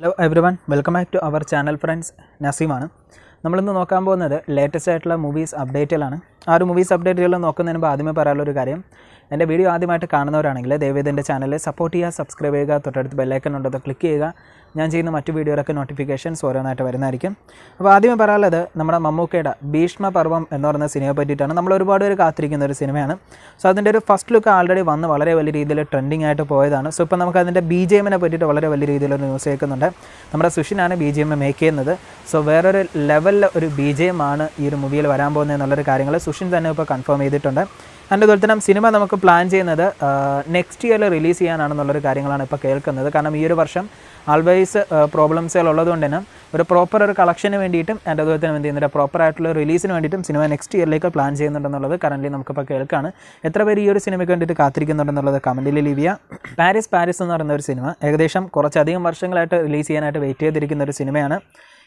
Hello everyone welcome back to our channel friends നസീമാണ് നമ്മളിന്ന് നോക്കാൻ പോകുന്നത് ലേറ്റസ്റ്റ് ആയിട്ടുള്ള മൂവീസ് അപ്ഡേറ്റുകളാണ് ആ ഒരു മൂവീസ് അപ്ഡേറ്റുകൾ നോക്കുന്നതിന് മുമ്പ് ആദ്യമേ പറയാനുള്ളൊരു കാര്യം. എന്റെ വീഡിയോ ആദ്യമായിട്ട് കാണുന്നവരാണെങ്കിൽ ദയവേദ എന്റെ ചാനൽ സപ്പോർട്ട് ചെയ്യുക സബ്സ്ക്രൈബ് ചെയ്യുക തൊട്ടടുത്ത് ബെല്ലൈക്കൺ ഉണ്ടത് ക്ലിക്ക് ചെയ്യുക. ഞാൻ ചെയ്യുന്ന മറ്റു വീഡിയോയിലൊക്കെ നോട്ടിഫിക്കേഷൻസ് ഓരോന്നായിട്ട് വരുന്നതായിരിക്കും. അപ്പോൾ ആദ്യമേ പറയാനുള്ളത് നമ്മുടെ മമ്മൂക്കയുടെ ഭീഷ്മ പർവം എന്ന് പറയുന്ന സിനിമയെ പറ്റിയിട്ടാണ് നമ്മൾ ഒരുപാട് പേര് കാത്തിരിക്കുന്ന ഒരു സിനിമയാണ്. സോ അതിന്റെ ഒരു ഫസ്റ്റ് ലുക്ക് ആൾറെഡി വന്ന് വളരെ വലിയ രീതിയിൽ ട്രെൻഡിങ് ആയിട്ട് പോയതാണ്. സോ ഇപ്പോൾ നമുക്ക് അതിന്റെ ബി ജെ എമ്മിനെ പറ്റിയിട്ട് വളരെ വലിയ രീതിയിലൊരു ന്യൂസ് കേൾക്കുന്നുണ്ട്. നമ്മുടെ സുഷിനാണ് ബി ജെ എം മേക്ക് ചെയ്യുന്നത്. സോ വേറൊരു ലെവലിൽ ഒരു ബി ജെ എം ആണ് ഈ ഒരു മൂവിയിൽ വരാൻ പോകുന്നത് എന്നുള്ളൊരു കാര്യങ്ങൾ സുഷിൻ തന്നെ ഇപ്പോൾ കൺഫേം ചെയ്തിട്ടുണ്ട്. അതിന്റെ അതുപോലെ തന്നെ സിനിമ നമുക്ക് പ്ലാൻ ചെയ്യുന്നത് നെക്സ്റ്റ് ഇയറിൽ റിലീസ് ചെയ്യാനാണെന്നുള്ളൊരു കാര്യങ്ങളാണ് ഇപ്പോൾ കേൾക്കുന്നത്. കാരണം ഈ ഒരു വർഷം ആൾവൈസ് പ്രോബ്ലംസുകൾ ഉള്ളതുകൊണ്ട് തന്നെ ഒരു പ്രോപ്പർ ഒരു കളക്ഷന് വേണ്ടിയിട്ടും അതിന്റെ അതുപോലെ തന്നെ എന്ത് ചെയ്യുന്നുണ്ട് പ്രോപ്പർ ആയിട്ടുള്ള റിലീസിന് വേണ്ടിയിട്ടും സിനിമ നെക്സ്റ്റ് ഇയറിലേക്ക് പ്ലാൻ ചെയ്യുന്നുണ്ടെന്നുള്ളത് കറന്റ് നമുക്കിപ്പോൾ കേൾക്കാണ്. എത്ര പേര് ഈ ഒരു സിനിമയ്ക്ക് വേണ്ടിയിട്ട് കാത്തിരിക്കുന്നുണ്ടെന്നുള്ളത് കമന്റിൽ ലീവിയ. പാരീസ് പാരീസ് എന്ന് പറയുന്ന ഒരു സിനിമ ഏകദേശം കുറച്ചധികം വർഷങ്ങളായിട്ട് റിലീസ് ചെയ്യാനായിട്ട് വെയിറ്റ് ചെയ്തിരിക്കുന്ന ഒരു സിനിമയാണ്.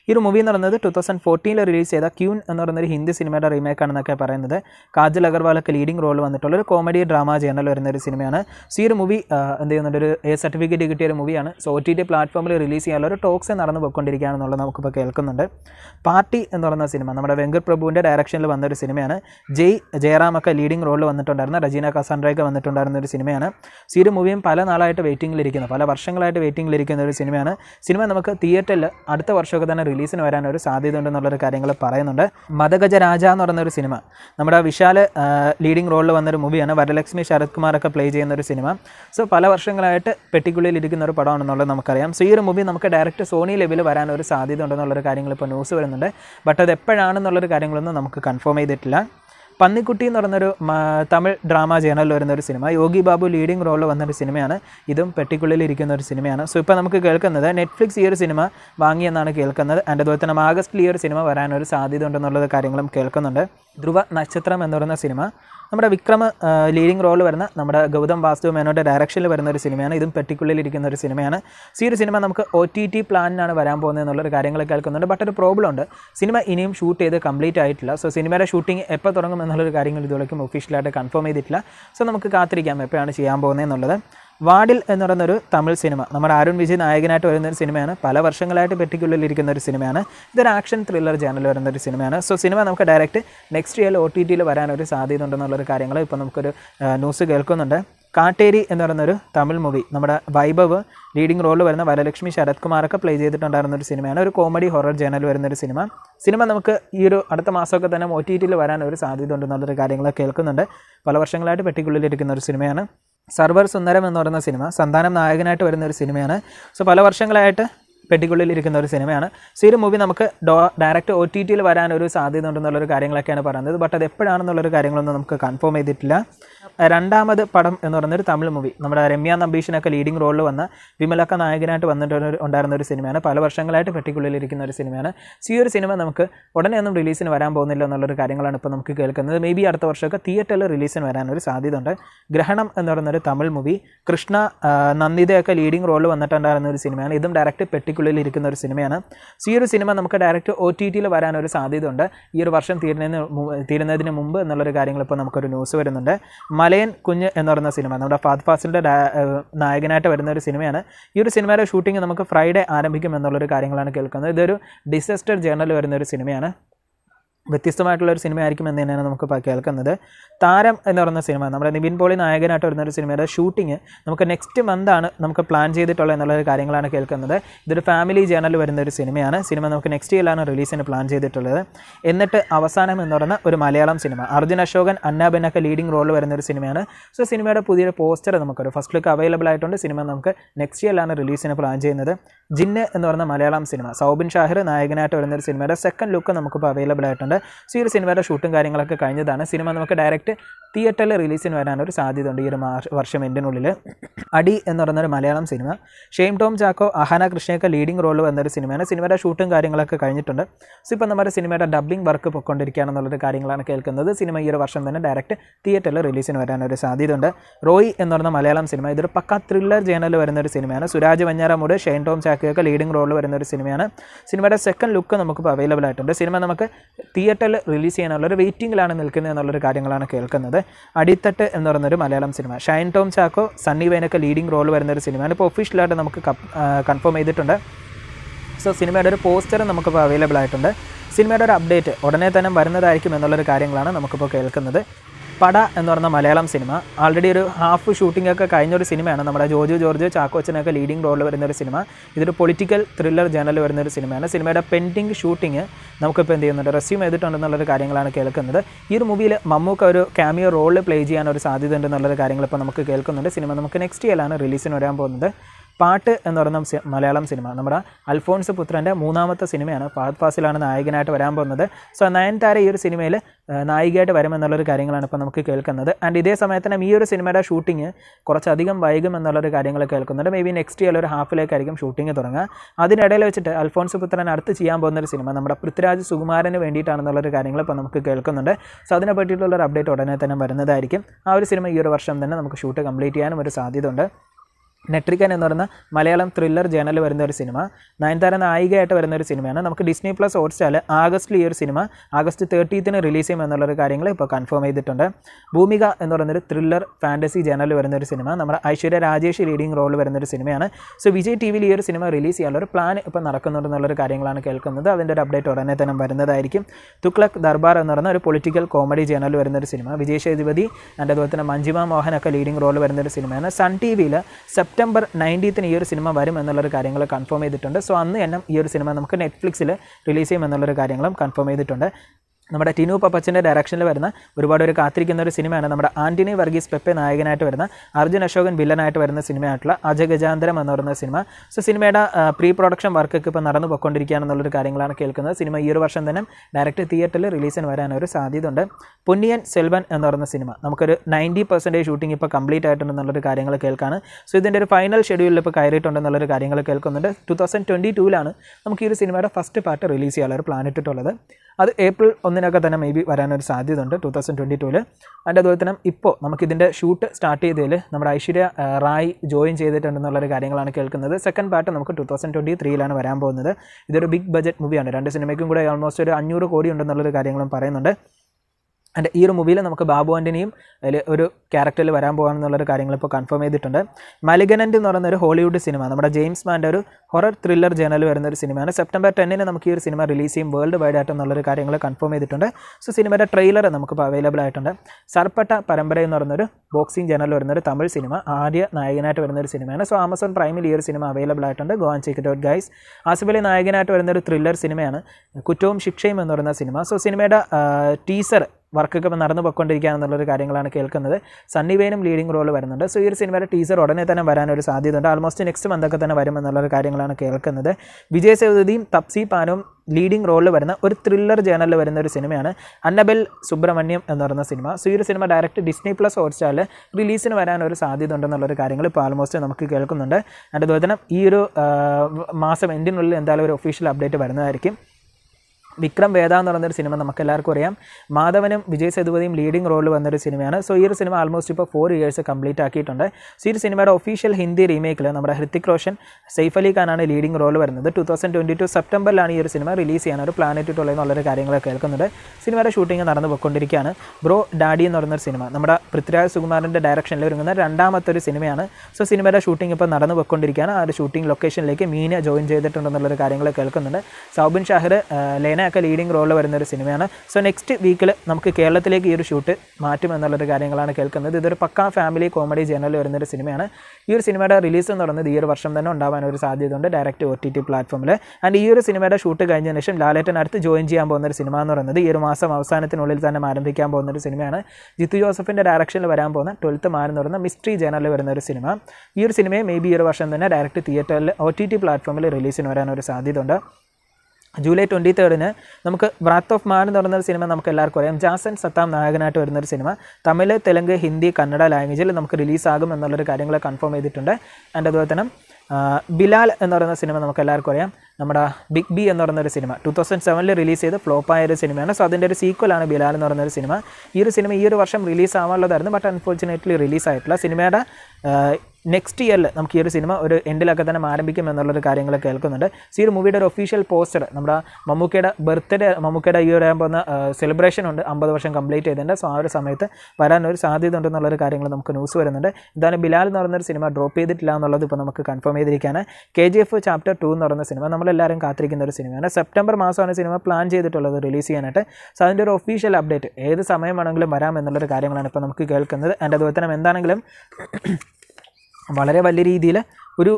ഈ ഒരു മൂവി എന്ന് പറയുന്നത് ടു തൗസൻഡ് ഫോർട്ടീനിൽ റിലീസ് ചെയ്ത ക്യൂൻ എന്ന് പറയുന്ന ഒരു ഹിന്ദി സിനിമയുടെ റീമേക്ക് ആണെന്നൊക്കെ പറയുന്നത്. കാജൽ അഗർവാലൊക്കെ ലീഡിംഗ് റോൾ വന്നിട്ടുള്ള ഒരു കോമഡി ഡ്രാമ ജേണൽ വരുന്ന ഒരു സിനിമയാണ് സോ ഈ ഒരു മൂവി എന്ത് ചെയ്യുന്നുണ്ട്? ഒരു എ സർട്ടിഫിക്കറ്റ് കിട്ടിയ ഒരു മൂവിയാണ് സോ ഒ ടി ടി പ്ലാറ്റ്ഫോമിൽ റിലീസ് ചെയ്യാനുള്ള ഒരു ടോക്സ് നടന്നു പോയിക്കൊണ്ടിരിക്കുകയാണെന്നുള്ളത് നമുക്കിപ്പോൾ കേൾക്കുന്നുണ്ട്. പാർട്ടി എന്ന് പറയുന്ന സിനിമ നമ്മുടെ വെങ്കട് പ്രഭുവിന്റെ ഡയറക്ഷനിൽ വന്ന ഒരു സിനിമയാണ് ജയ് ജയറാമൊക്കെ ലീഡിംഗ് റോളിൽ വന്നിട്ടുണ്ടായിരുന്ന റജീന കസാൻഡ്രയൊക്കെ വന്നിട്ടുണ്ടായിരുന്ന ഒരു സിനിമയാണ് സോ ഈ ഒരു മൂവിയും പല നാളായിട്ട് വെയിറ്റിംഗിലിരിക്കുന്ന പല വർഷങ്ങളായിട്ട് വെയിറ്റിംഗിലിരിക്കുന്ന ഒരു സിനിമയാണ് സിനിമ നമുക്ക് തിയേറ്ററിൽ അടുത്ത വർഷമൊക്കെ തന്നെ റിലീസിന് വരാൻ ഒരു സാധ്യത ഉണ്ടെന്നുള്ളൊരു കാര്യങ്ങൾ പറയുന്നുണ്ട്. മതഗജ രാജ എന്ന് പറയുന്ന ഒരു സിനിമ. നമ്മുടെ വിശാൽ ലീഡിംഗ് റോളിൽ വന്നൊരു മൂവിയാണ് വരലക്ഷ്മി ശരത് കുമാറൊക്കെ പ്ലേ ചെയ്യുന്ന ഒരു സിനിമ. സോ പല വർഷങ്ങളായിട്ട് പെട്ടിക്കുള്ളിൽ ഇരിക്കുന്ന ഒരു പടമാണെന്നുള്ളത് നമുക്കറിയാം. സോ ഈ ഒരു മൂവി നമുക്ക് ഡയറക്റ്റ് സോണി ലെവൽ വരാൻ ഒരു സാധ്യത ഉണ്ടെന്നുള്ളൊരു കാര്യങ്ങൾ ഇപ്പോൾ ന്യൂസ് വരുന്നുണ്ട്. ബട്ട് അത് എപ്പോഴാണെന്നുള്ളൊരു കാര്യങ്ങളൊന്നും നമുക്ക് കൺഫേം ചെയ്തിട്ടില്ല. പന്നിക്കുട്ടി എന്ന് പറയുന്നൊരു തമിഴ് ഡ്രാമ ചാനലിൽ വരുന്ന ഒരു സിനിമ. യോഗി ബാബു ലീഡിംഗ് റോളിൽ വന്നൊരു സിനിമയാണ്. ഇതും പെട്ടിക്കുള്ളിൽ ഇരിക്കുന്ന ഒരു സിനിമയാണ്. സോ ഇപ്പോൾ നമുക്ക് കേൾക്കുന്നത് നെറ്റ്ഫ്ലിക്സ് ഈ ഒരു സിനിമ വാങ്ങിയെന്നാണ് കേൾക്കുന്നത്. അതിന്റെ അതുപോലെ തന്നെ ആഗസ്റ്റിൽ ഈ ഒരു സിനിമ വരാനൊരു സാധ്യത ഉണ്ടെന്നുള്ളത് കാര്യങ്ങളും കേൾക്കുന്നുണ്ട്. ധ്രുവ നക്ഷത്രം എന്ന് പറയുന്ന സിനിമ. നമ്മുടെ വിക്രമ ലീഡിംഗ് റോൾ വരുന്ന നമ്മുടെ ഗൗതം വാസ്തു മേനോയുടെ ഡയറക്ഷനിൽ വരുന്ന ഒരു സിനിമയാണ് ഇതും പെട്ടിക്കുള്ളിൽ ഇരിക്കുന്ന ഒരു സിനിമയാണ് ഈ ഒരു സിനിമ നമുക്ക് ഒ ടി ടി പ്ലാനിനാണ് വരാൻ പോകുന്നത് എന്നുള്ളൊരു കാര്യങ്ങൾ കേൾക്കുന്നുണ്ട്. ബട്ട് ഒരു പ്രോബ്ലം ഉണ്ട്. സിനിമ ഇനിയും ഷൂട്ട് ചെയ്ത് കംപ്ലീറ്റ് ആയിട്ടില്ല. സോ സിനിമയുടെ ഷൂട്ടിംഗ് എപ്പോൾ തുടങ്ങും എന്നുള്ളൊരു കാര്യങ്ങൾ ഇതുവരെക്കും ഒഫീഷ്യലായിട്ട് കൺഫേം ചെയ്തിട്ടില്ല. സോ നമുക്ക് കാത്തിരിക്കാം എപ്പോഴാണ് ചെയ്യാൻ പോകുന്നത് എന്നുള്ളത്. വാഡിൽ എന്ന് പറയുന്നൊരു തമിഴ് സിനിമ. നമ്മുടെ അരുൺ വിജയ് നായകനായിട്ട് വരുന്ന ഒരു സിനിമയാണ്. പല വർഷങ്ങളായിട്ട് പെട്ടിക്കുള്ളിൽ ഇരിക്കുന്ന ഒരു സിനിമയാണ്. ഇതൊരു ആക്ഷൻ ത്രില്ലർ ചാനൽ വരുന്ന ഒരു സിനിമയാണ്. സോ സിനിമ നമുക്ക് direct next year O T ടിയിൽ വരാനൊരു സാധ്യത ഉണ്ടെന്നുള്ളൊരു കാര്യങ്ങൾ ഇപ്പോൾ നമുക്കൊരു ന്യൂസ് കേൾക്കുന്നുണ്ട്. കാട്ടേരി എന്ന് പറയുന്നൊരു തമിഴ് മൂവി നമ്മുടെ വൈഭവ് ലീഡിംഗ് റോളിൽ വരുന്ന വരലക്ഷ്മി ശരത് കുമാറൊക്കെ പ്ലേ ചെയ്തിട്ടുണ്ടായിരുന്ന ഒരു സിനിമയാണ്. ഒരു കോമഡി ഹൊറർ ജേണൽ വരുന്ന ഒരു സിനിമ. സിനിമ നമുക്ക് ഈ ഒരു അടുത്ത മാസമൊക്കെ തന്നെ ഒ ടി ടിയിൽ വരാൻ ഒരു സാധ്യത ഉണ്ടെന്നുള്ളൊരു കാര്യങ്ങൾ കേൾക്കുന്നുണ്ട്. പല വർഷങ്ങളായിട്ട് പെട്ടിക്കുള്ളിലിരിക്കുന്ന ഒരു സിനിമയാണ്. സർവർ സുന്ദരം എന്ന് പറയുന്ന സിനിമ സന്താനം നായകനായിട്ട് വരുന്ന ഒരു സിനിമയാണ്. സോ പല വർഷങ്ങളായിട്ട് പെട്ടിക്കുള്ളിൽ ഇരിക്കുന്ന ഒരു സിനിമയാണ്. സോ ഈ മൂവി നമുക്ക് ഡയറക്റ്റ് ഒ ടി ടിയിൽ വരാനൊരു സാധ്യത ഉണ്ടെന്നുള്ളൊരു കാര്യങ്ങളൊക്കെയാണ് പറയുന്നത്. ബട്ട് അത് എപ്പോഴാണെന്നുള്ളൊരു കാര്യങ്ങളൊന്നും നമുക്ക് കൺഫേം ചെയ്തിട്ടില്ല. രണ്ടാമത് പടം എന്ന് പറയുന്നൊരു തമിഴ് മൂവി നമ്മുടെ രമ്യ നമ്പീഷിനൊക്കെ ലീഡിംഗ് റോളിൽ വന്ന വിമലൊക്കെ നായകനായിട്ട് വന്നിട്ട് ഉണ്ടായിരുന്ന ഒരു സിനിമയാണ് പല വർഷങ്ങളായിട്ട് പെട്ടിക്കുള്ളിലിരിക്കുന്ന ഒരു സിനിമയാണ് സോ ഈ ഒരു സിനിമ നമുക്ക് ഉടനെ ഒന്നും റിലീസിന് വരാൻ പോകുന്നില്ല എന്നുള്ളൊരു കാര്യങ്ങളാണ് ഇപ്പോൾ നമുക്ക് കേൾക്കുന്നത്. മേ ബി അടുത്ത വർഷമൊക്കെ തിയേറ്ററിൽ റിലീസിന് വരാനൊരു ഒരു സാധ്യത ഉണ്ട് ഗ്രഹണം എന്ന് പറയുന്നൊരു തമിഴ് മൂവി കൃഷ്ണ നന്ദിതയൊക്കെ ലീഡിംഗ് റോളിൽ വന്നിട്ടുണ്ടായിരുന്ന ഒരു സിനിമയാണ് ഇതും ഡയറക്റ്റ് പെട്ടിക്കുള്ളിൽ ഇരിക്കുന്ന ഒരു സിനിമയാണ് സോ ഈ ഒരു സിനിമ നമുക്ക് ഡയറക്റ്റ് ഒ ടി ടിയിൽ വരാനൊരു ഒരു സാധ്യത ഉണ്ട് ഈ ഒരു വർഷം തീരുന്നതിന് തീരുന്നതിന് മുമ്പ് എന്നുള്ളൊരു കാര്യങ്ങൾ ഇപ്പോൾ നമുക്കൊരു ന്യൂസ് വരുന്നുണ്ട്. മലയൻ കുഞ്ഞ് എന്ന് പറയുന്ന സിനിമ. നമ്മുടെ ഫാദ് ഫാസിലിന്റെ നായകനായിട്ട് വരുന്ന ഒരു സിനിമയാണ്. ഈ ഒരു സിനിമയുടെ ഷൂട്ടിംഗ് നമുക്ക് ഫ്രൈഡേ ആരംഭിക്കും എന്നുള്ളൊരു കാര്യങ്ങളാണ് കേൾക്കുന്നത്. ഇതൊരു ഡിസാസ്റ്റർ ജേണൽ വരുന്ന ഒരു സിനിമയാണ്. വ്യത്യസ്തമായിട്ടുള്ള ഒരു സിനിമയായിരിക്കും എന്ന് തന്നെയാണ് നമുക്ക് കേൾക്കുന്നത്. താരം എന്ന് പറയുന്ന സിനിമ നമ്മുടെ നിവിൻ പോളി നായകനായിട്ട് വരുന്ന ഒരു സിനിമയുടെ ഷൂട്ടിംഗ് നമുക്ക് നെക്സ്റ്റ് മന്താണ് നമുക്ക് പ്ലാൻ ചെയ്തിട്ടുള്ള എന്നുള്ള കാര്യങ്ങളാണ് കേൾക്കുന്നത്. ഇതൊരു ഫാമിലി ജേണൽ വരുന്ന ഒരു സിനിമയാണ്. സിനിമ നമുക്ക് നെക്സ്റ്റ് ഇയറിലാണ് റിലീസിന് പ്ലാൻ ചെയ്തിട്ടുള്ളത്. എന്നിട്ട് അവസാനം എന്ന് പറയുന്ന ഒരു മലയാളം സിനിമ അർജുൻ അശോകൻ അന്നാബെനൊക്കെ ലീഡിംഗ് റോളിൽ വരുന്ന ഒരു സിനിമയാണ്. സോ സിനിമയുടെ പുതിയൊരു പോസ്റ്റർ നമുക്കൊരു ഫസ്റ്റ് ലുക്ക് അവൈലബിൾ ആയിട്ടുണ്ട്. സിനിമ നമുക്ക് നെക്സ്റ്റ് ഇയറിലാണ് റിലീസിന് പ്ലാൻ ചെയ്യുന്നത്. ജിന്ന് എന്ന് പറയുന്ന മലയാളം സിനിമ സൗബിൻ ഷാഹിർ നായകനായിട്ട് വരുന്ന ഒരു സിനിമയുടെ സെക്കൻഡ് ലുക്ക് നമുക്കിപ്പോൾ അവൈലബിൾ ആയിട്ടുണ്ട്. സോ ഈ ഒരു സിനിമയുടെ ഷൂട്ടും കാര്യങ്ങളൊക്കെ കഴിഞ്ഞതാണ്. സിനിമ നമുക്ക് ഡയറക്റ്റ് തിയേറ്ററിൽ റിലീസിന് വരാനൊരു സാധ്യത ഉണ്ട് ഈ ഒരു വർഷം എൻഡിനുള്ളിൽ അടി എന്ന് പറയുന്നൊരു മലയാളം സിനിമ. ഷെയിം ടോം ചാക്കോ അഹാന കൃഷ്ണയൊക്കെ ലീഡിംഗ് റോൾ വന്നൊരു സിനിമയാണ്. സിനിമയുടെ ഷൂട്ടും കാര്യങ്ങളൊക്കെ കഴിഞ്ഞിട്ടുണ്ട്. സോ ഇപ്പോൾ നമ്മുടെ സിനിമയുടെ ഡബ്ബിംഗ് വർക്ക് പൊയ്ക്കൊണ്ടിരിക്കുകയാണെന്നുള്ളൊരു കാര്യങ്ങളാണ് കേൾക്കുന്നത്. സിനിമ ഈ ഒരു വർഷം തന്നെ ഡയറക്റ്റ് തിയേറ്ററിൽ റിലീസിന് വരാനൊരു സാധ്യതയുണ്ട്. റോയ് എന്ന് പറയുന്ന മലയാളം സിനിമ ഇതൊരു പക്ക ത്രില്ലർ ജേണൽ വരുന്ന ഒരു സിനിമയാണ്. സുരാജ് വഞ്ഞാറമൂട് ഷെയിൻ ടോം ചാക്കോയൊക്കെ ലീഡിംഗ് റോളിൽ വരുന്ന ഒരു സിനിമയാണ്. സിനിമയുടെ സെക്കൻഡ് ലുക്ക് നമുക്കിപ്പോൾ അവൈലബിൾ ആയിട്ടുണ്ട്. സിനിമ നമുക്ക് തിയേറ്ററിൽ റിലീസ് ചെയ്യാനുള്ള ഒരു വെയിറ്റിംഗിലാണ് നിൽക്കുന്നത് എന്നുള്ളൊരു കാര്യങ്ങളാണ് കേൾക്കുന്നത്. അടിത്തട്ട് എന്ന് പറയുന്നൊരു മലയാളം സിനിമ ഷൈൻ ടോം ചാക്കോ സണ്ണി വൈനൊക്കെ ലീഡിംഗ് റോൾ വരുന്ന ഒരു സിനിമയാണ് ഇപ്പോൾ ഒഫീഷ്യലായിട്ട് നമുക്ക് കൺഫേം ചെയ്തിട്ടുണ്ട്. സോ സിനിമയുടെ ഒരു പോസ്റ്റർ നമുക്കിപ്പോൾ അവൈലബിൾ ആയിട്ടുണ്ട്. സിനിമയുടെ ഒരു അപ്ഡേറ്റ് ഉടനെ തന്നെ വരുന്നതായിരിക്കും എന്നുള്ളൊരു കാര്യങ്ങളാണ് നമുക്കിപ്പോൾ കേൾക്കുന്നത്. പട എന്ന് പറയുന്ന മലയാളം സിനിമ. ആൾറെഡി ഒരു ഹാഫ് ഷൂട്ടിംഗ് ഒക്കെ കഴിഞ്ഞ ഒരു സിനിമയാണ്. നമ്മുടെ ജോജു ജോർജ് ചാക്കോച്ചനൊക്കെ ലീഡിംഗ് റോളിൽ വരുന്ന ഒരു സിനിമ. ഇതൊരു പൊളിറ്റിക്കൽ ത്രില്ലർ ജേണലിൽ വരുന്ന ഒരു സിനിമയാണ്. സിനിമയുടെ പെൻഡിങ് ഷൂട്ടിംഗ് നമുക്കിപ്പോൾ എന്ത് ചെയ്യുന്നുണ്ട്? റെസ്യൂം ചെയ്തിട്ടുണ്ടെന്നുള്ളൊരു കാര്യങ്ങളാണ് കേൾക്കുന്നത്. ഈ ഒരു മൂവിയിൽ മമ്മൂക്ക ഒരു ക്യാമിയോ റോളിൽ പ്ലേ ചെയ്യാൻ ഒരു സാധ്യത ഉണ്ടെന്നുള്ളൊരു കാര്യങ്ങൾ ഇപ്പോൾ നമുക്ക് കേൾക്കുന്നുണ്ട്. സിനിമ നമുക്ക് നെക്സ്റ്റ് ഇയറിലാണ് റിലീസിന് വരാൻ പോകുന്നത്. പാട്ട് എന്ന് പറയുന്ന മലയാളം സിനിമ. നമ്മുടെ അൽഫോൺസ് പുത്രന്റെ മൂന്നാമത്തെ സിനിമയാണ്. ഫഹദ് ഫാസിലാണ് നായകനായിട്ട് വരാൻ പോകുന്നത്. സോ നയൻതാര ഈ ഒരു സിനിമയിൽ നായികയായിട്ട് വരുമെന്നുള്ളൊരു കാര്യങ്ങളാണ് ഇപ്പോൾ നമുക്ക് കേൾക്കുന്നത്. ആൻഡ് ഇതേ സമയത്ത് തന്നെ ഈ ഒരു സിനിമയുടെ ഷൂട്ടിംഗ് കുറച്ചധികം വൈകും എന്നുള്ളൊരു കാര്യങ്ങൾ കേൾക്കുന്നുണ്ട്. മേ ബി നെക്സ്റ്റ് ഇയർ ഒരു ഹാഫിലേക്കായിരിക്കും ഷൂട്ടിംഗ് തുടങ്ങുക. അതിനിടയിൽ വെച്ചിട്ട് അൽഫോൺസ് പുത്രൻ അടുത്ത് ചെയ്യാൻ പോകുന്ന ഒരു സിനിമ നമ്മുടെ പൃഥ്വിരാജ് സുകുമാരന് വേണ്ടിയിട്ടാണെന്നുള്ളൊരു കാര്യങ്ങൾ ഇപ്പോൾ നമുക്ക് കേൾക്കുന്നുണ്ട്. സോ അതിനെ പറ്റിയിട്ടുള്ളൊരു അപ്ഡേറ്റ് ഉടനെ തന്നെ വരുന്നതായിരിക്കും. ആ ഒരു സിനിമ ഈ ഒരു വർഷം തന്നെ നമുക്ക് ഷൂട്ട് കംപ്ലീറ്റ് ചെയ്യാനും ഒരു സാധ്യത ഉണ്ട് നെട്രിക്കൻ എന്ന് പറയുന്ന മലയാളം ത്രില്ലർ ജേണൽ വരുന്ന ഒരു സിനിമ നയൻതാര നായികയായിട്ട് വരുന്ന ഒരു സിനിമയാണ് നമുക്ക് ഡിസ്നി പ്ലസ് ഹോട്ട്സ്റ്റാറിൽ ആഗസ്റ്റിൽ ഈ ഒരു സിനിമ ആഗസ്റ്റ് തേർട്ടീത്തിന് റിലീസ് ചെയ്യും എന്നുള്ളൊരു കാര്യങ്ങൾ ഇപ്പോൾ കൺഫേം ചെയ്തിട്ടുണ്ട്. ഭൂമിക എന്ന് പറയുന്നൊരു ത്രില്ലർ ഫാന്റസി ജേണൽ വരുന്ന ഒരു സിനിമ നമ്മുടെ ഐശ്വര്യ രാജേഷ് ലീഡിംഗ് റോൾ വരുന്ന ഒരു സിനിമയാണ് സോ വിജയ് ടി വിയിൽ ഈ ഒരു സിനിമ റിലീസ് ചെയ്യാനുള്ള ഒരു പ്ലാൻ ഇപ്പോൾ നടക്കുന്നുണ്ടെന്നുള്ളൊരു കാര്യങ്ങളാണ് കേൾക്കുന്നത്. അതിന്റെ ഒരു അപ്ഡേറ്റ് ഉടനെ തന്നെ വരുന്നതായിരിക്കും. തുക്ലക് ദർബാർ എന്ന് പറയുന്ന ഒരു പൊളിറ്റിക്കൽ കോമഡി ജേണൽ വരുന്ന ഒരു സിനിമ വിജയ് സേതുപതി ആൻഡ് അതുപോലെ തന്നെ മഞ്ജിമ മോഹനൊക്കെ ലീഡിംഗ് റോൾ വരുന്ന ഒരു സിനിമയാണ് സൺ ടി വിയിൽ സെപ്റ്റംബർ നയന്റീത്തിന് ഈ ഒരു സിനിമ വരും എന്നുള്ളൊരു കാര്യങ്ങൾ കൺഫേം ചെയ്തിട്ടുണ്ട്. സോ അന്ന് തന്നെ ഈ ഒരു സിനിമ നമുക്ക് നെറ്റ്ഫ്ലിക്സിൽ റിലീസ് ചെയ്യും എന്നുള്ളൊരു കാര്യങ്ങളും കൺഫേം ചെയ്തിട്ടുണ്ട്. നമ്മുടെ ടിനു പപ്പച്ചന്റെ ഡയറക്ഷനിൽ വരുന്ന ഒരുപാട് ഒരു കാത്തിരിക്കുന്ന ഒരു സിനിമയാണ് നമ്മുടെ ആന്റണി വർഗീസ് പെപ്പെ നായകനായിട്ട് വരുന്ന അർജുൻ അശോകൻ വില്ലനായിട്ട് വരുന്ന സിനിമയായിട്ടുള്ള അജഗജാന്തരം എന്ന് പറയുന്ന സിനിമ സോ സിനിമയുടെ പ്രീ പ്രൊഡക്ഷൻ വർക്കൊക്കെ ഇപ്പോൾ നടന്നു പോയിക്കൊണ്ടിരിക്കുകയാണെന്നുള്ളൊരു കാര്യങ്ങളാണ് കേൾക്കുന്നത്. സിനിമ ഈ ഒരു വർഷം തന്നെ ഡയറക്റ്റ് തിയേറ്ററിൽ റിലീസിന് വരാനൊരു സാധ്യതയുണ്ട്. പൊന്നിയൻ സെൽവൻ എന്ന് പറയുന്ന സിനിമ നമുക്കൊരു നയന്റി പെർസെന്റേജ് ഷൂട്ടിംഗ് ഇപ്പോൾ കംപ്ലീറ്റ് ആയിട്ടുണ്ടെന്നുള്ളൊരു കാര്യങ്ങൾ കേൾക്കാണ്. സോ ഇതിന്റെ ഒരു ഫൈനൽ ഷെഡ്യൂളിൽ ഇപ്പോൾ കയറിയിട്ടുണ്ടെന്നുള്ളൊരു കാര്യങ്ങൾ കേൾക്കുന്നുണ്ട്. ടു തൗസൻഡ് ട്വന്റി ടൂവിലാണ് നമുക്ക് ഈ ഒരു സിനിമയുടെ ഫസ്റ്റ് പാർട്ട് റിലീസ് ചെയ്യാനുള്ള ഒരു പ്ലാൻ ഇട്ടിട്ടുള്ളത്. അത് ഏപ്രിൽ ഒന്നിനൊക്കെ തന്നെ മേ ബി വരാനൊരു സാധ്യതയുണ്ട് ടു തൗസൻഡ് ട്വന്റി ടൂവിൽ അതിന്റെ അതുപോലെ തന്നെ ഇപ്പോൾ നമുക്കിതിന്റെ ഷൂട്ട് സ്റ്റാർട്ട് ചെയ്തതിൽ നമ്മുടെ ഐശ്വര്യ റായ് ജോയിൻ ചെയ്തിട്ടുണ്ടെന്നുള്ളൊരു കാര്യങ്ങളാണ് കേൾക്കുന്നത്. സെക്കൻഡ് പാർട്ട് നമുക്ക് ടു തൗസൻഡ് ട്വന്റി ത്രീയിലാണ് വരാൻ പോകുന്നത്. ഇതൊരു ബിഗ് ബജറ്റ് മൂവിയാണ് രണ്ട് സിനിമയ്ക്കും കൂടെ ഓൾമോസ്റ്റ് ഒരു അഞ്ഞൂറ് കോടി ഉണ്ടെന്നുള്ളൊരു കാര്യങ്ങളും പറയുന്നുണ്ട്. ആൻഡ് ഈ ഒരു മൂവിയിൽ നമുക്ക് ബാബു ആന്റണിയും അതിൽ ഒരു ക്യാരക്ടറിൽ വരാൻ പോകാമെന്നുള്ളൊരു കാര്യങ്ങൾ ഇപ്പോൾ കൺഫേം ചെയ്തിട്ടുണ്ട്. മലിഗനന്റ് എന്ന് പറയുന്ന ഒരു ഹോളിവുഡ് സിനിമ നമ്മുടെ ജെയിംസ് മാന്റെ ഒരു ഹൊറർ ത്രില്ലർ ജേണൽ വരുന്ന ഒരു സിനിമയാണ് സെപ്റ്റംബർ ടെന്നിന് നമുക്ക് ഈ ഒരു സിനിമ റിലീസ് ചെയ്യും വേൾഡ് വൈഡ് ആയിട്ട് എന്നുള്ളൊരു കാര്യങ്ങൾ കൺഫേം ചെയ്തിട്ടുണ്ട്. സോ സിനിമയുടെ ട്രെയിലർ നമുക്കിപ്പോൾ അവൈലബിൾ ആയിട്ടുണ്ട്. സർപ്പട്ട പരമ്പര എന്ന് പറയുന്നൊരു ബോക്സിംഗ് ജേണൽ വരുന്ന ഒരു തമിഴ് സിനിമ ആദ്യ നായകനായിട്ട് വരുന്ന ഒരു സിനിമയാണ് സോ ആമസോൺ പ്രൈമിൽ ഈ ഒരു സിനിമ അവൈലബിൾ ആയിട്ടുണ്ട്. Go and check out guys Asif Ali നായകനായിട്ട് വരുന്ന ഒരു ത്രില്ലർ സിനിമയാണ് കുറ്റവും ശിക്ഷയും എന്ന് പറയുന്ന സിനിമ സോ സിനിമയുടെ ടീസർ വർക്കൊക്കെ ഇപ്പോൾ നടന്നു പോയിക്കൊണ്ടിരിക്കുകയാണെന്നുള്ളൊരു കാര്യങ്ങളാണ് കേൾക്കുന്നത്. സണ്ണി വെയിനും ലീഡിംഗ് റോൾ വരുന്നുണ്ട്. സോ ഈ ഒരു സിനിമയുടെ ടീസർ ഉടനെ തന്നെ വരാനൊരു സാധ്യതയുണ്ട്. ആൾമോസ്റ്റ് നെക്സ്റ്റ് മന്തൊക്കെ തന്നെ വരുമെന്നുള്ളൊരു കാര്യങ്ങളാണ് കേൾക്കുന്നത്. വിജയ് സേതുതിയും തപ്സി പാനും ലീഡിംഗ് റോളിൽ വരുന്ന ഒരു ത്രില്ലർ ജേണലിൽ വരുന്ന ഒരു സിനിമയാണ് അന്നബെൽ സുബ്രഹ്മണ്യം എന്ന് പറയുന്ന സിനിമ സോ ഈ ഒരു സിനിമ ഡയറക്റ്റ് ഡിസ്നി പ്ലസ് ഹോട്ട്സ്റ്റാറിൽ റിലീസിന് വരാൻ ഒരു സാധ്യത ഉണ്ടെന്നുള്ളൊരു കാര്യങ്ങൾ ഇപ്പോൾ ആൾമോസ്റ്റ് നമുക്ക് കേൾക്കുന്നുണ്ട്. അതുപോലെ തന്നെ ഈ ഒരു മാസം എൻഡിനുള്ളിൽ എന്തായാലും ഒരു ഒഫീഷ്യൽ അപ്ഡേറ്റ് വരുന്നതായിരിക്കും. വിക്രം വേദ എന്ന് പറയുന്നൊരു സിനിമ നമുക്ക് എല്ലാവർക്കും അറിയാം. മാധവനും വിജയ് സേതുപതിയും ലീഡിംഗ് റോളിൽ വന്നൊരു സിനിമയാണ്. സോ ഈ ഒരു സിനിമ ആൾമോസ്റ്റ് ഇപ്പോൾ ഫോർ ഇയേഴ്സ് കംപ്ലീറ്റ് ആക്കിയിട്ടുണ്ട്. സോ ഈ സിനിമയുടെ ഒഫീഷ്യൽ ഹിന്ദി റീമേക്കിൽ നമ്മുടെ ഹൃത്തിക് റോഷൻ സെയ്ഫ് അലി ഖാനാണ് ലീഡിംഗ് റോൾ വരുന്നത്. ടു തൗസൻഡ് ട്വന്റി ടു സെപ്റ്റംബറിലാണ് ഈ ഒരു സിനിമ റിലീസ് ചെയ്യാൻ ഒരു പ്ലാൻ ഒരു കാര്യങ്ങളൊക്കെ കേൾക്കുന്നുണ്ട്. സിനിമയുടെ ഷൂട്ടിംഗ് നടന്നു പോയിക്കൊണ്ടിരിക്കുകയാണ്. ബ്രോ ഡാഡി എന്ന് പറയുന്നൊരു സിനിമ. നമ്മുടെ പൃഥ്വിരാജ് സുകുമാരന്റെ ഡയറക്ഷനിൽ ഒരുങ്ങുന്ന രണ്ടാമത്തെ ഒരു സിനിമയാണ്. സോ സിനിമയുടെ ഷൂട്ടിംഗ് ഇപ്പോൾ നടന്നു പോയിക്കൊണ്ടിരിക്കുകയാണ്. ആ ഒരു ഷൂട്ടിംഗ് ലൊക്കേഷനിലേക്ക് മീന ജോയിൻ ചെയ്തിട്ടുണ്ടെന്നുള്ളൊരു കാര്യങ്ങൾ കേൾക്കുന്നുണ്ട്. സൗബിൻ ഷാഹിർ ലേന ഒക്കെ ലീഡിംഗ് റോളിൽ വരുന്ന ഒരു സിനിമയാണ്. സോ നെക്സ്റ്റ് വീക്കിൽ നമുക്ക് കേരളത്തിലേക്ക് ഈ ഒരു ഷൂട്ട് മാറ്റും എന്നുള്ളൊരു കാര്യങ്ങളാണ് കേൾക്കുന്നത്. ഇതൊരു പക്കാ ഫാമിലി കോമഡി ജേണലിൽ വരുന്ന ഒരു സിനിമയാണ്. ഈ ഒരു സിനിമയുടെ റിലീസ് എന്ന് പറയുന്നത് ഈ ഒരു വർഷം തന്നെ ഉണ്ടാവാൻ ഒരു സാധ്യതയുണ്ട് ഡയറക്റ്റ് ഒ ടി ടി പ്ലാറ്റ്ഫോമിൽ ആൻഡ് ഈ ഒരു സിനിമയുടെ ഷൂട്ട് കഴിഞ്ഞതിന് ശേഷം ലാലേട്ടൻ അടുത്ത് ജോയിൻ ചെയ്യാൻ പോകുന്ന ഒരു സിനിമ എന്ന് പറയുന്നത് ഈ ഒരു മാസം അവസാനത്തിനുള്ളിൽ തന്നെ ആരംഭിക്കാൻ പോകുന്ന ഒരു സിനിമയാണ്. ജിത്തു ജോസഫിന്റെ ഡയറക്ഷനിൽ വരാൻ പോകുന്ന ട്വൽത്ത് മാൻ എന്ന് പറയുന്ന മിസ്റ്ററി ജേണലിൽ വരുന്ന ഒരു സിനിമ. ഈ ഒരു സിനിമയെ മേ ബി ഈ ഒരു വർഷം തന്നെ ഡയറക്റ്റ് തിയേറ്ററിൽ ഒ ടി ടി പ്ലാറ്റ്ഫോമിൽ റിലീസിന് വരാൻ ഒരു സാധ്യതയുണ്ട്. ജൂലൈ ട്വന്റി തേർഡിന് നമുക്ക് ബ്രാത്ത് ഓഫ് മാൻ എന്ന് പറയുന്ന ഒരു സിനിമ നമുക്ക് എല്ലാവർക്കും അറിയാം. ജാസൻ സത്താം നായകനായിട്ട് വരുന്ന ഒരു സിനിമ. തമിഴ് തെലുങ്ക് ഹിന്ദി കന്നഡ ലാംഗ്വേജിൽ നമുക്ക് റിലീസാകും എന്നുള്ളൊരു കാര്യങ്ങൾ കൺഫേം ചെയ്തിട്ടുണ്ട്. ആൻഡ് അതുപോലെ തന്നെ ബിലാൽ എന്ന് പറയുന്ന സിനിമ നമുക്ക് എല്ലാവർക്കും അറിയാം. നമ്മുടെ ബിഗ് ബി എന്ന് പറയുന്ന ഒരു സിനിമ. ടു തൗസൻഡ് സെവനിൽ റിലീസ് ചെയ്ത് ഫ്ലോപ്പായ ഒരു സിനിമയാണ്. സോ അതിന്റെ ഒരു സീക്വലാണ് ബിലാൽ എന്ന് പറയുന്ന ഒരു സിനിമ. ഈ ഒരു സിനിമ ഈ ഒരു വർഷം റിലീസ് ആവാനുള്ളതായിരുന്നു. ബട്ട് അൺഫോർച്ചുനേറ്റ്ലി റിലീസ് ആയിട്ടില്ല. സിനിമയുടെ നെക്സ്റ്റ് ഇയറിൽ നമുക്ക് ഈ ഒരു സിനിമ ഒരു എൻഡിലൊക്കെ തന്നെ ആരംഭിക്കും എന്നുള്ളൊരു കാര്യങ്ങൾ കേൾക്കുന്നുണ്ട്. സോ ഈ ഒരു മൂവിയുടെ ഒരു ഒഫീഷ്യൽ പോസ്റ്റർ നമ്മുടെ മമ്മൂക്കയുടെ ബർത്ത്ഡേ മമ്മൂക്കയുടെ ഈ ഒരു പോകുന്ന സെലിബ്രേഷൻ ഉണ്ട്. അമ്പത് വർഷം കംപ്ലീറ്റ് ചെയ്തിട്ടുണ്ട് സോ ആ ഒരു സമയത്ത് വരാനൊരു സാധ്യത ഉണ്ടെന്നുള്ളൊരു കാര്യങ്ങൾ നമുക്ക് ന്യൂസ് വരുന്നുണ്ട്. എന്തായാലും ബിലാൽ എന്ന് പറയുന്നൊരു സിനിമ ഡ്രോപ്പ് ചെയ്തിട്ടില്ല എന്നുള്ളത് ഇപ്പോൾ നമുക്ക് കൺഫേം ചെയ്തിരിക്കുകയാണ്. K G F chapter two എന്ന് പറയുന്ന സിനിമ നമ്മളെല്ലാവരും കാത്തിരിക്കുന്ന ഒരു സിനിമയാണ് സെപ്റ്റംബർ മാസമാണ് സിനിമ പ്ലാൻ ചെയ്തിട്ടുള്ളത് റിലീസ് ചെയ്യാനായിട്ട്. സോ അതിന്റെ ഒരു ഒഫീഷ്യൽ അപ്ഡേറ്റ് ഏത് സമയം വേണമെങ്കിലും വരാം എന്നുള്ളൊരു കാര്യങ്ങളാണ് ഇപ്പോൾ നമുക്ക് കേൾക്കുന്നത്. എന്റെ അതുപോലെ തന്നെ എന്താണെങ്കിലും വളരെ വലിയ രീതിയിൽ ഒരു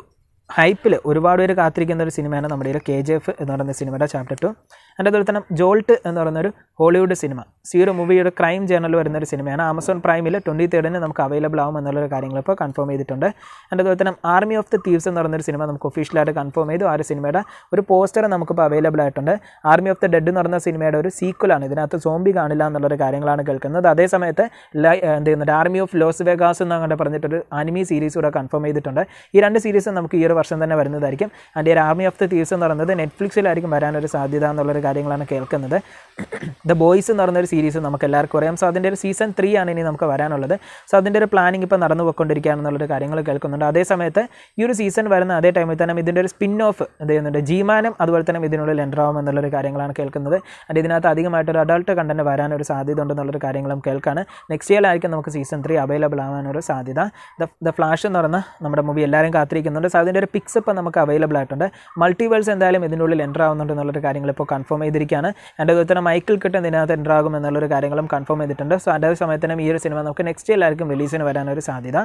ഹൈപ്പിൽ ഒരുപാട് പേര് കാത്തിരിക്കുന്ന ഒരു സിനിമയാണ് നമ്മുടെ കെ ജി എഫ് എന്ന് പറയുന്ന സിനിമയുടെ ചാപ്റ്റർ ടു അതിന്റെ അതുപോലെ തന്നെ ജോൾട്ട് എന്ന് പറയുന്ന ഒരു ഹോളിവുഡ് സിനിമ. സി ഒരു മൂവിയുടെ ക്രൈം ജേണൽ വരുന്ന ഒരു സിനിമയാണ്. ആമസോൺ പ്രൈമിൽ ട്വന്റി തേർഡിന് നമുക്ക് അവൈലബിൾ ആവും എന്നുള്ളൊരു കാര്യങ്ങൾ ഇപ്പോൾ കൺഫേം ചെയ്തിട്ടുണ്ട്. അതിന്റെ അതുപോലെ തന്നെ ആർമി ഓഫ് ദി തീവ്സ് എന്ന് പറയുന്നൊരു സിനിമ നമുക്ക് ഒഫീഷ്യലായിട്ട് കൺഫേം ചെയ്തു. ആ ഒരു സിനിമയുടെ ഒരു പോസ്റ്റർ നമുക്കിപ്പോൾ അവൈലബിൾ ആയിട്ടുണ്ട്. ആർമി ഓഫ് ദി ഡെഡ് എന്ന് പറയുന്ന സിനിമയുടെ ഒരു സീക്വലാണ് ഇതിനകത്ത് സോംബി കാണില്ല എന്നുള്ളൊരു കാര്യങ്ങളാണ് കേൾക്കുന്നത്. അതേ സമയത്ത് എന്ത് ചെയ്യുന്നുണ്ട്? ആർമി ഓഫ് ലോസ് വേഗാസ് എന്ന് അങ്ങനെ പറഞ്ഞിട്ടൊരു അനിമി സീരീസ് കൂടെ കൺഫേം ചെയ്തിട്ടുണ്ട്. ഈ രണ്ട് സീരീസും നമുക്ക് ഈ ഒരു വർഷം തന്നെ വരുന്നതായിരിക്കും. അതിന്റെ ആർമി ഓഫ് ദി തീവ്സ് എന്ന് പറയുന്നത് നെറ്റ്ഫ്ലിക്സിലായിരിക്കും വരാനൊരു സാധ്യത എന്നുള്ളൊരു കാര്യങ്ങളാണ് കേൾക്കുന്നത്. ദ ബോയ്സ് എന്ന് പറഞ്ഞൊരു സീരീസ് നമുക്ക് എല്ലാവർക്കും അറിയാം. സോ അതിന്റെ ഒരു സീസൺ ത്രീ ആണ് ഇനി നമുക്ക് വരാനുള്ളത്. സോ അതിന്റെ ഒരു പ്ലാനിങ് ഇപ്പോൾ നടന്നു പോയിക്കൊണ്ടിരിക്കുകയാണെന്നുള്ളൊരു കാര്യങ്ങൾ കേൾക്കുന്നുണ്ട്. അതേ സമയത്ത് ഈ ഒരു സീസൺ വരുന്ന അതേ ടൈമിൽ തന്നെ ഇതിന്റെ ഒരു സ്പിൻ ഓഫ് എന്ത് ചെയ്യുന്നുണ്ട്? ജീമാനം അതുപോലെ തന്നെ ഇതിനുള്ളിൽ എന്റർ ആവും എന്നുള്ളൊരു കാര്യങ്ങളാണ് കേൾക്കുന്നത്. ആൻഡ് ഇതിനകത്ത് അധികമായിട്ടൊരു അഡൾട്ട് കണ്ടന്റ് വരാനൊരു സാധ്യത ഉണ്ടെന്നുള്ളൊരു കാര്യങ്ങളും കേൾക്കാണ്. നെക്സ്റ്റ് ഇയറിലായിരിക്കും നമുക്ക് സീസൺ ത്രീ അവൈലബിൾ ആവാനൊരു സാധ്യത. ദ ദ ഫ്ലാഷ് എന്ന് പറയുന്ന നമ്മുടെ മൂവി എല്ലാവരും കാത്തിരിക്കുന്നുണ്ട്. സോ അതിന്റെ ഒരു പിക്സ് ഇപ്പം നമുക്ക് അവൈലബിൾ ആയിട്ടുണ്ട്. മൾട്ടിവേഴ്സ് എന്തായാലും ഇതിനുള്ളിൽ എന്റർ ആവുന്നുണ്ട് എന്നുള്ളൊരു കാര്യങ്ങൾ ഇപ്പോൾ കൺഫേം ചെയ്തിരിക്കുകയാണ്. എന്റെ അതുപോലെ മൈക്കിൾ കിട്ടൻ ഇതിനകത്ത് ആകും എന്നുള്ളൊരു കാര്യങ്ങളും കൺഫേം ചെയ്തിട്ടുണ്ട്. സോ അതേ സമയത്ത് തന്നെ ഈ ഒരു സിനിമ നമുക്ക് നെക്സ്റ്റ് എല്ലാവർക്കും റിലീസിന് വരാനൊരു സാധ്യത.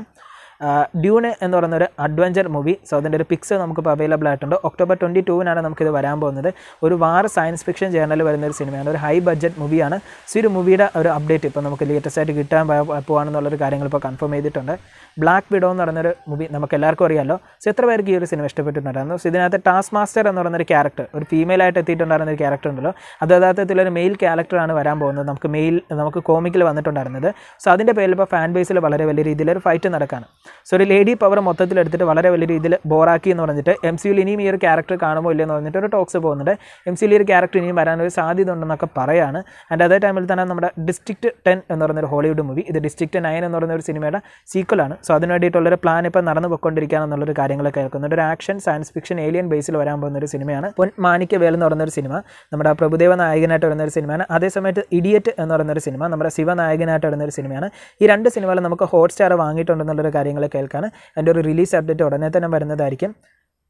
ഡ്യൂണ് എന്ന് പറയുന്ന ഒരു അഡ്വഞ്ചർ മൂവി സോ അതിന്റെ ഒരു പിക്സ് നമുക്കിപ്പോൾ അവൈലബിൾ ആയിട്ടുണ്ട്. ഒക്ടോബർ ട്വന്റി ടൂവിനാണ് നമുക്കിത് വരാൻ പോകുന്നത്. ഒരു വാർ സയൻസ് ഫിക്ഷൻ ജേർണൽ വരുന്ന ഒരു സിനിമയാണ് ഒരു ഹൈ ബഡ്ജറ്റ് മൂവിയാണ് സോ ഒരു മൂവിയുടെ ഒരു അപ്ഡേറ്റ് ഇപ്പോൾ നമുക്ക് ലേറ്റസ്റ്റ് ആയിട്ട് കിട്ടാൻ പോകാണെന്നുള്ളൊരു കാര്യങ്ങൾ ഇപ്പോൾ കൺഫേം ചെയ്തിട്ടുണ്ട്. ബ്ലാക്ക് വിഡോ എന്ന് പറയുന്നൊരു മൂവി നമുക്ക് എല്ലാവർക്കും അറിയാമല്ലോ സോ എത്ര പേർക്ക് ഈ ഒരു സിനിമ ഇഷ്ടപ്പെട്ടിട്ടുണ്ടായിരുന്നു? സോ ഇതിനകത്ത് ടാസ്ക് മാസ്റ്റർ എന്ന് പറയുന്നൊരു ക്യാരക്ടർ ഒരു ഫീമെയിൽ ആയിട്ട് എത്തിയിട്ടുണ്ടായിരുന്ന ഒരു ക്യാരക്ടർ ഉണ്ടല്ലോ. അത് യഥാർത്ഥത്തിൽ ഒരു മെയിൽ ക്യാരക്ടറാണ് വരാൻ പോകുന്നത്. നമുക്ക് മെയിൽ നമുക്ക് കോമിക്കിൽ വന്നിട്ടുണ്ടായിരുന്നത്. സോ അതിന്റെ പേരിൽ ഇപ്പോൾ ഫാൻ ബേസിൽ വളരെ വലിയ രീതിയിലൊരു ഫൈറ്റ് നടക്കാണ്. സോ ഒരു ലേഡി പവർ മൊത്തത്തിൽ എടുത്തിട്ട് വളരെ വലിയ രീതിയിൽ ബോറാക്കി എന്ന് പറഞ്ഞിട്ട് എം സിയിൽ ഇനിയും ഈ ഒരു ക്യാരക്ടർ കാണുമോ ഇല്ലെന്ന് പറഞ്ഞിട്ട് ഒരു ടോക്സ് പോകുന്നുണ്ട്. എം സിയിൽ ഈ ഒരു ക്യാരക്ടർ ഇനിയും വരാനൊരു സാധ്യത ഉണ്ടെന്നൊക്കെ പറയാണ്. ആൻഡ് അതേ ടൈമിൽ തന്നെ നമ്മുടെ ഡിസ്ട്രിക്ട് ടെൻ എന്ന് പറയുന്ന ഒരു ഹോളിവുഡ് മൂവി ഇത് ഡിസ്ട്രിക്ട് നയൻ എന്ന് പറയുന്ന ഒരു സിനിമയുടെ സീക്വലാണ് സോ അതിന് വേണ്ടിയിട്ടുള്ളൊരു പ്ലാൻ ഇപ്പോൾ നടന്നു പോയിക്കൊണ്ടിരിക്കുകയാണെന്നുള്ളൊരു കാര്യങ്ങളൊക്കെ കേൾക്കുന്നുണ്ട്. ഒരു ആക്ഷൻ സയൻസ് ഫിക്ഷൻ ഏലിയൻ ബേസിൽ വരാൻ പോകുന്ന ഒരു സിനിമയാണ് പൊൻ മാണിക്യവേൽ എന്ന് പറയുന്ന ഒരു സിനിമ നമ്മുടെ പ്രഭുദേവ നായകനായിട്ട് വരുന്ന ഒരു സിനിമയാണ് അതേസമയത്ത് ഇഡിയറ്റ് എന്ന് പറയുന്ന ഒരു സിനിമ നമ്മുടെ ശിവനായകനായിട്ട് വരുന്ന ഒരു സിനിമയാണ് ഈ രണ്ട് സിനിമകൾ നമുക്ക് ഹോട്ട് സ്റ്റാർ വാങ്ങിയിട്ടുണ്ടെന്നുള്ളൊരു കാര്യങ്ങൾ കേൾക്കാണ്. എന്റെ ഒരു റിലീസ് അപ്ഡേറ്റ് ഉടനെ തന്നെ വരുന്നതായിരിക്കും.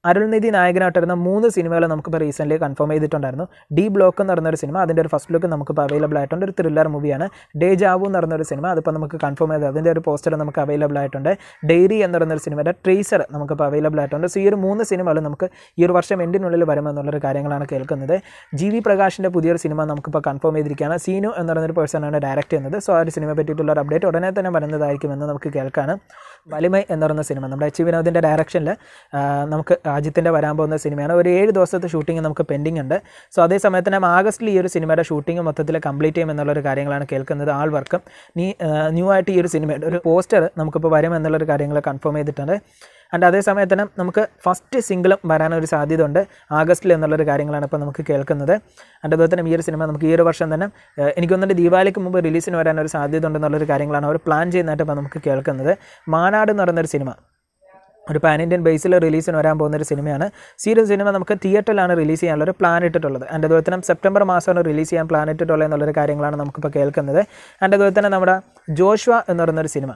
അരുൾനിധി നായകനായിട്ട് വരുന്ന മൂന്ന് സിനിമകൾ നമുക്കിപ്പോൾ റീസെന്റ്ലി കൺഫേം ചെയ്തിട്ടുണ്ടായിരുന്നു. ഡി ബ്ലോക്ക് എന്ന് പറഞ്ഞൊരു സിനിമ അതിന്റെ ഒരു ഫസ്റ്റ് ലുക്ക് നമുക്കിപ്പോൾ അവൈലബിൾ ആയിട്ടുണ്ട്. ഒരു ത്രില്ലർ മൂവിയാണ് ഡേ ജാവു എന്ന് പറഞ്ഞൊരു സിനിമ അതിപ്പോൾ നമുക്ക് കൺഫേം ചെയ്ത്. അതിന്റെ ഒരു പോസ്റ്റർ നമുക്ക് അവൈലബിൾ ആയിട്ടുണ്ട്. ഡെയറി എന്ന് പറഞ്ഞൊരു സിനിമയുടെ ട്രേസർ നമുക്കിപ്പോൾ അവൈലബിൾ ആയിട്ടുണ്ട്. സോ ഈ ഒരു മൂന്ന് സിനിമകൾ നമുക്ക് ഈ ഒരു വർഷം എൻഡിനുള്ളിൽ വരുമെന്നുള്ളൊരു കാര്യങ്ങളാണ് കേൾക്കുന്നത്. ജി വി പ്രകാശിന്റെ പുതിയൊരു സിനിമ നമുക്കിപ്പോൾ കൺഫേം ചെയ്തിരിക്കുകയാണ്. സീനു എന്ന് പറഞ്ഞൊരു പേഴ്സണാണ് ഡയറക്റ്റ് ചെയ്യുന്നത്. സോ ആ ഒരു സിനിമയെ പറ്റിയിട്ടുള്ള ഒരു അപ്ഡേറ്റ് ഉടനെ തന്നെ വരുന്നതായിരിക്കുമെന്ന് നമുക്ക് കേൾക്കാണ്. വലിമ എന്ന് പറയുന്ന സിനിമ നമ്മുടെ എച്ച് വിനോദിന്റെ ഡയറക്ഷനിൽ നമുക്ക് അജിത്തിന്റെ വരാൻ പോകുന്ന സിനിമയാണ്. ഒരു ഏഴ് ദിവസത്തെ ഷൂട്ടിംഗ് നമുക്ക് പെൻഡിങ് ഉണ്ട്. സോ അതേ സമയത്ത് തന്നെ ആഗസ്റ്റിൽ ഈ ഒരു സിനിമയുടെ ഷൂട്ടിംഗ് മൊത്തത്തിൽ കംപ്ലീറ്റ് ചെയ്യും എന്നുള്ളൊരു കാര്യങ്ങളാണ് കേൾക്കുന്നത് ആൾ വർക്കും. നീ ന്യൂ ആയിട്ട് ഈ ഒരു സിനിമയുടെ ഒരു പോസ്റ്റർ നമുക്കിപ്പോൾ വരും എന്നുള്ളൊരു കാര്യങ്ങൾ കൺഫേം ചെയ്തിട്ടുണ്ട്. ആൻഡ് അതേ സമയത്ത് തന്നെ നമുക്ക് ഫസ്റ്റ് സിംഗിളും വരാനൊരു സാധ്യത ഉണ്ട് ആഗസ്റ്റിൽ എന്നുള്ളൊരു കാര്യങ്ങളാണ് ഇപ്പോൾ നമുക്ക് കേൾക്കുന്നത്. ആൻഡ് അതുപോലെ തന്നെ ഈ ഒരു സിനിമ നമുക്ക് ഈ ഒരു വർഷം തന്നെ എനിക്ക് ദീപാവലിക്ക് മുമ്പ് റിലീസിന് വരാനൊരു സാധ്യത ഉണ്ടെന്നുള്ളൊരു കാര്യങ്ങളാണ് അവർ പ്ലാൻ ചെയ്യുന്നതായിട്ട് ഇപ്പോൾ നമുക്ക് കേൾക്കുന്നത്. മാനാട് എന്ന് പറയുന്നൊരു സിനിമ. ഒരു പാൻ ഇന്ത്യൻ ബേസിൽ റിലീസിന് വരാൻ പോകുന്ന ഒരു സിനിമയാണ്. സീരിയൽ സിനിമ നമുക്ക് തിയേറ്ററിലാണ് റിലീസ് ചെയ്യാനുള്ള ഒരു പ്ലാൻ ഇട്ടിട്ടുള്ളത്. ആൻഡ് അതുപോലെ തന്നെ സെപ്റ്റംബർ മാസമാണ് റിലീസ് ചെയ്യാൻ പ്ലാൻ ഇട്ടിട്ടുള്ളത് എന്നുള്ളൊരു കാര്യങ്ങളാണ് നമുക്കിപ്പോൾ കേൾക്കുന്നത്. ആൻഡ് അതുപോലെ തന്നെ നമ്മുടെ ജോഷ്വ എന്ന് പറയുന്നൊരു സിനിമ.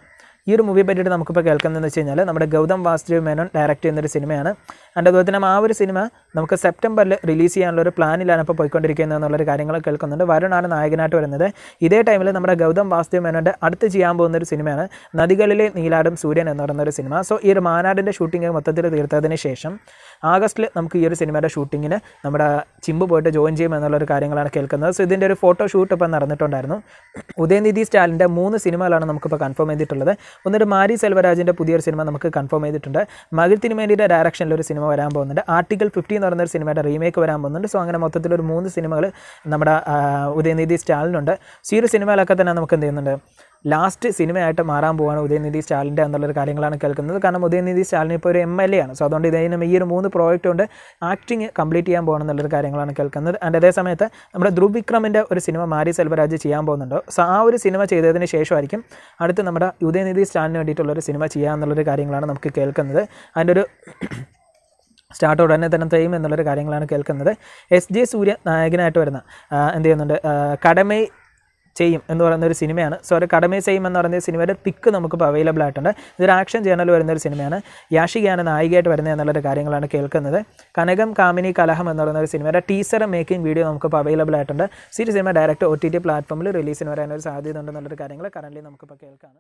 ഈ ഒരു മൂവിയെ പറ്റിയിട്ട് നമുക്കിപ്പോൾ കേൾക്കുന്നതെന്ന് വെച്ച് കഴിഞ്ഞാൽ നമ്മുടെ ഗൗതം വാസുദേവ് മേനോൻ ഡയറക്റ്റ് ചെയ്യുന്നൊരു സിനിമയാണ്. ആൻഡ് അതുപോലെ തന്നെ ആ ഒരു സിനിമ നമുക്ക് സെപ്റ്റംബറിൽ റിലീസ് ചെയ്യാനുള്ള ഒരു പ്ലാനിലാണ് ഇപ്പോൾ പോയിക്കൊണ്ടിരിക്കുന്നത് എന്നുള്ളൊരു കാര്യങ്ങൾ കേൾക്കുന്നുണ്ട്. വരുണാണ് നായകനായിട്ട് വരുന്നത്. ഇതേ ടൈമിൽ നമ്മുടെ ഗൗതം വാസുദേവ് മേനോന്റെ അടുത്ത് ചെയ്യാൻ പോകുന്ന ഒരു സിനിമയാണ് നദികളിലെ നീലാടും സൂര്യൻ എന്ന് പറയുന്ന ഒരു സിനിമ. സോ ഈ ഒരു മാനാടിന്റെ ഷൂട്ടിംഗ് മൊത്തത്തിൽ തീർത്തതിന് ശേഷം ആഗസ്റ്റിൽ നമുക്ക് ഈ ഒരു സിനിമയുടെ ഷൂട്ടിങ്ങിന് നമ്മുടെ ചിമ്പ് പോയിട്ട് ജോയിൻ ചെയ്യും എന്നുള്ളൊരു കാര്യങ്ങളാണ് കേൾക്കുന്നത്. സോ ഇതിന്റെ ഒരു ഫോട്ടോ ഷൂട്ട് ഇപ്പം നടന്നിട്ടുണ്ടായിരുന്നു. ഉദയനിധി സ്റ്റാലിന്റെ മൂന്ന് സിനിമകളാണ് നമുക്കിപ്പോൾ കൺഫേം ചെയ്തിട്ടുള്ളത്. ഒന്നൊരു മാരി സെൽവരാജിന്റെ പുതിയൊരു സിനിമ നമുക്ക് കൺഫേം ചെയ്തിട്ടുണ്ട്. മകിൽ തിരുമേനിയുടെ ഡയറക്ഷനിൽ ഒരു സിനിമ വരാൻ പോകുന്നുണ്ട്. ആർട്ടിക്കൽ ഫിഫ്റ്റി എന്ന് പറയുന്ന ഒരു സിനിമയുടെ റീമേക്ക് വരാൻ പോകുന്നുണ്ട്. സോ അങ്ങനെ മൊത്തത്തിൽ ഒരു മൂന്ന് സിനിമകൾ നമ്മുടെ ഉദയനിധി സ്റ്റാലിനുണ്ട്. സോ ഈ തന്നെ നമുക്ക് എന്ത് ചെയ്യുന്നുണ്ട്? ലാസ്റ്റ് സിനിമയായിട്ട് മാറാൻ പോവാണ് ഉദയനിധി സ്റ്റാലിന്റെ എന്നുള്ളൊരു കാര്യങ്ങളാണ് കേൾക്കുന്നത്. കാരണം ഉദയനിധി സ്റ്റാലിൻ ഇപ്പോൾ ഒരു എം എൽ എ ആണ്. സോ അതുകൊണ്ട് ഇതിനും ഈ ഒരു മൂന്ന് പ്രോജക്റ്റ് കൊണ്ട് ആക്ടിങ് കംപ്ലീറ്റ് ചെയ്യാൻ പോകണം എന്നുള്ളൊരു കാര്യങ്ങളാണ് കേൾക്കുന്നത്. ആൻഡ് അതേ സമയത്ത് നമ്മുടെ ധ്രുവ് വിക്രമിന്റെ ഒരു സിനിമ മാരി സെൽവരാജ് ചെയ്യാൻ പോകുന്നുണ്ടോ. സോ ആ ഒരു സിനിമ ചെയ്തതിന് ശേഷമായിരിക്കും അടുത്ത് നമ്മുടെ ഉദയനിധി സ്റ്റാലിന് വേണ്ടിയിട്ടുള്ളൊരു സിനിമ ചെയ്യാമെന്നുള്ളൊരു കാര്യങ്ങളാണ് നമുക്ക് കേൾക്കുന്നത്. അതിന്റെ ഒരു സ്റ്റാർട്ട് ഉടനെ തന്നെ തെയ്യും എന്നുള്ളൊരു കാര്യങ്ങളാണ് കേൾക്കുന്നത്. എസ് ജെ സൂര്യ നായകനായിട്ട് വരുന്ന എന്ത് ചെയ്യുന്നുണ്ട്? കടമൈ ചെയ്യും എന്ന് പറയുന്ന ഒരു സിനിമയാണ്. സോ ഒരു കടമേ ചെയ്യും എന്ന് പറയുന്ന സിനിമയുടെ പിക്ക് നമുക്കിപ്പോൾ അവൈലബിൾ ആയിട്ടുണ്ട്. ഇതൊരു ആക്ഷൻ ജേണൽ വരുന്ന ഒരു സിനിമയാണ്. യാഷികയാണ് നായികയായിട്ട് വരുന്നത് എന്നുള്ളൊരു കാര്യങ്ങളാണ് കേൾക്കുന്നത്. കനകം കാമിനി കലഹം എന്ന് പറയുന്ന ഒരു സിനിമയുടെ ടീസർ മേക്കിംഗ് വീഡിയോ നമുക്കിപ്പോൾ അവൈലബിൾ ആയിട്ടുണ്ട്. സി സിനിമ ഡയറക്റ്റ് ഒ ടി ടി പ്ലാറ്റ്ഫോമിൽ റിലീസിന് വരാനൊരു സാധ്യത ഉണ്ടെന്നുള്ളൊരു കാര്യങ്ങൾ കറന്റ് നമുക്കിപ്പോൾ കേൾക്കാം